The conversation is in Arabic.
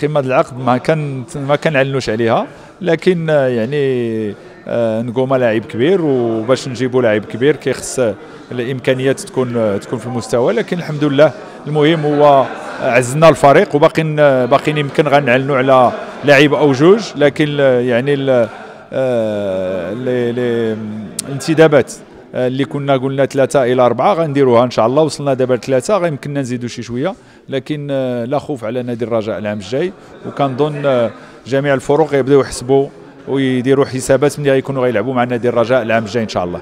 ديال العقد ما كان ما كنعلنوش عليها لكن يعني آه، نقوم لاعب كبير وباش نجيبوا لاعب كبير كيخص الإمكانيات تكون تكون في المستوى لكن الحمد لله المهم هو عزنا الفريق وباقيين باقيين يمكن غنعلنوا على لاعب أو جوج لكن يعني آه، الانتدابات. اللي كنا قلنا ثلاثة إلى أربعة غنديروها إن شاء الله. وصلنا دابا لثلاثة غيمكننا نزيدوا شي شوية. لكن آه، لا خوف على نادي الرجاء العام الجاي. وكنظن آه، جميع الفرق يبداو يحسبوا ويديروا حسابات ملي غيكونوا غيلعبوا مع نادي الرجاء العام الجاي إن شاء الله.